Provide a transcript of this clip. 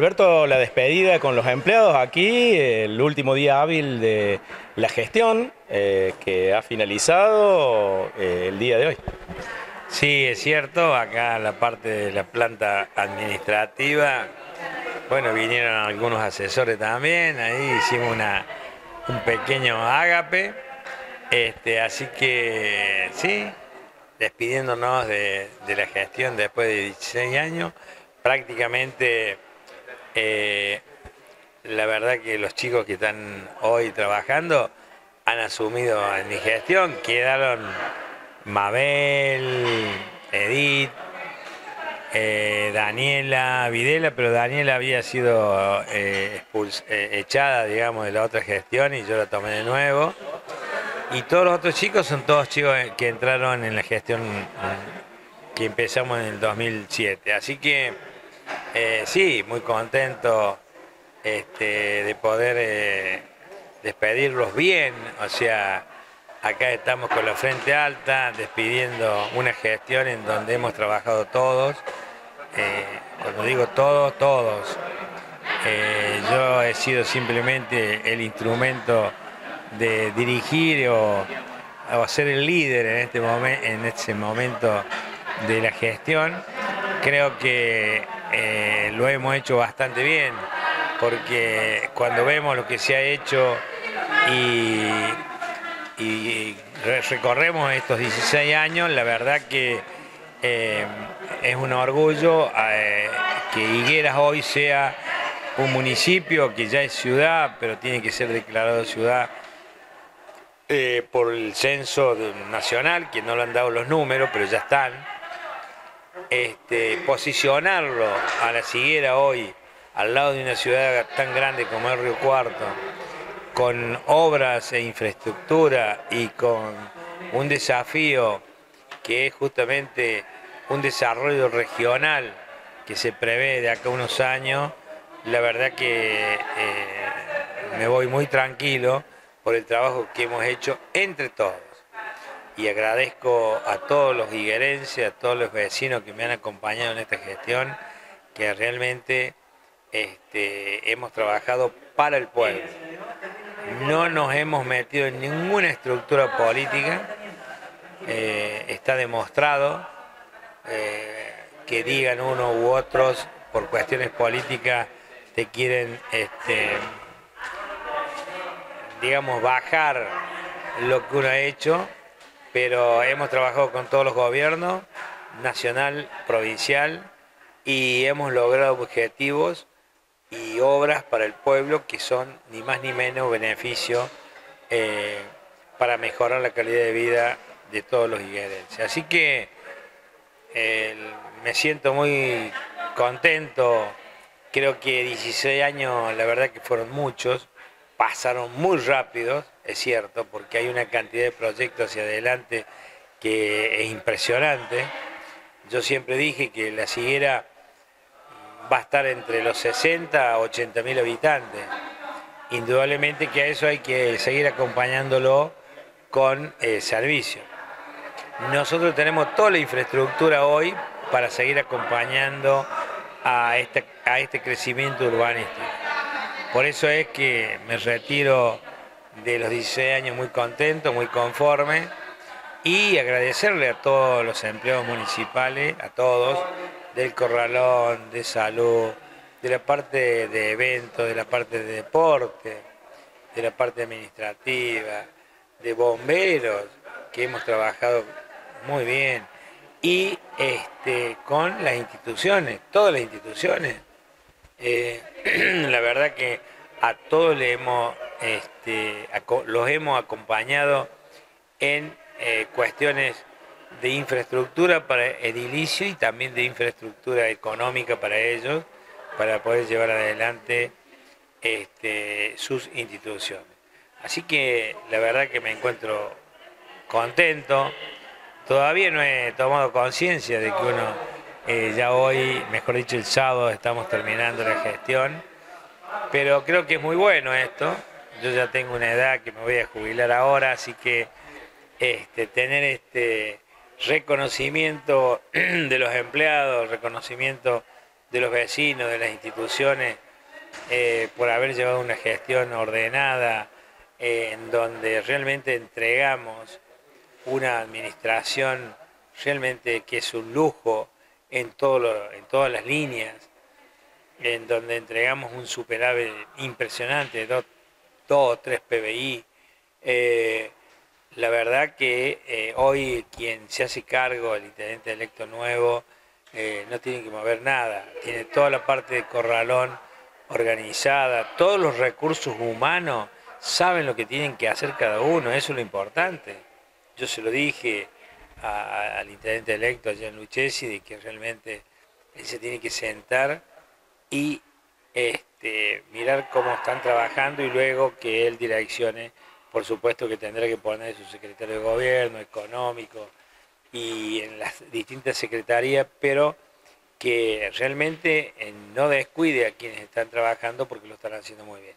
Alberto, la despedida con los empleados aquí, el último día hábil de la gestión eh, que ha finalizado eh, el día de hoy. Sí, es cierto, acá la parte de la planta administrativa, bueno, vinieron algunos asesores también, ahí hicimos una, un pequeño ágape, este, así que sí, despidiéndonos de, de la gestión después de 16 años, prácticamente eh, la verdad que los chicos que están hoy trabajando han asumido en mi gestión, quedaron Mabel, Edith, eh, Daniela Videla, pero Daniela había sido eh, echada, digamos, de la otra gestión y yo la tomé de nuevo. Y todos los otros chicos son todos chicos que entraron en la gestión que empezamos en el 2007. Así que eh, sí, muy contento este, de poder eh, despedirlos bien, o sea, acá estamos con la frente alta, despidiendo una gestión en donde hemos trabajado todos, eh, cuando digo todos, todos. yo he sido simplemente el instrumento de dirigir o, ser el líder en este, en este momento de la gestión. Creo que eh, lo hemos hecho bastante bien, porque cuando vemos lo que se ha hecho y, recorremos estos 16 años, la verdad que eh, es un orgullo eh, que Higueras hoy sea un municipio que ya es ciudad, pero tiene que ser declarado ciudad por el censo nacional, que no lo han dado los números, pero ya están este, posicionarlo a la Siguera hoy, al lado de una ciudad tan grande como el Río Cuarto, con obras e infraestructura y con un desafío que es justamente un desarrollo regional que se prevé de acá unos años, la verdad que eh, me voy muy tranquilo por el trabajo que hemos hecho entre todos y agradezco a todos los higuerenses, a todos los vecinos que me han acompañado en esta gestión, que realmente este, hemos trabajado para el pueblo. No nos hemos metido en ninguna estructura política, eh, está demostrado eh, que digan uno u otros por cuestiones políticas te quieren, este, digamos, bajar lo que uno ha hecho pero hemos trabajado con todos los gobiernos, nacional, provincial, y hemos logrado objetivos y obras para el pueblo que son ni más ni menos beneficio eh, para mejorar la calidad de vida de todos los higuerenses. Así que me siento muy contento, creo que 16 años la verdad que fueron muchos, pasaron muy rápidos, es cierto, porque hay una cantidad de proyectos hacia adelante que es impresionante. Yo siempre dije que la Siguera va a estar entre los 60 a 80 mil habitantes. Indudablemente que a eso hay que seguir acompañándolo con eh, servicio. Nosotros tenemos toda la infraestructura hoy para seguir acompañando a este, a este crecimiento urbanístico. Por eso es que me retiro de los 16 años muy contento, muy conforme y agradecerle a todos los empleados municipales, a todos, del corralón, de salud, de la parte de eventos, de la parte de deporte, de la parte administrativa, de bomberos, que hemos trabajado muy bien, y este, con las instituciones, todas las instituciones. Eh, la verdad que a todos le hemos, este, los hemos acompañado en eh, cuestiones de infraestructura para edilicio y también de infraestructura económica para ellos, para poder llevar adelante este, sus instituciones. Así que la verdad que me encuentro contento. Todavía no he tomado conciencia de que uno eh, ya hoy, mejor dicho el sábado, estamos terminando la gestión pero creo que es muy bueno esto. Yo ya tengo una edad que me voy a jubilar ahora, así que este, tener este reconocimiento de los empleados, reconocimiento de los vecinos, de las instituciones, eh, por haber llevado una gestión ordenada, eh, en donde realmente entregamos una administración realmente que es un lujo en, todo en todas las líneas, en donde entregamos un superávit impresionante, dos, o tres PBI. Eh, la verdad que hoy quien se hace cargo, el intendente electo nuevo, no tiene que mover nada, tiene toda la parte de corralón organizada, todos los recursos humanos saben lo que tienen que hacer cada uno, eso es lo importante. Yo se lo dije al intendente electo, a Gian Lucchesi, de que realmente él se tiene que sentar y este, mirar cómo están trabajando y luego que él direccione, por supuesto que tendrá que poner su secretario de gobierno, económico y en las distintas secretarías, pero que realmente no descuide a quienes están trabajando porque lo están haciendo muy bien.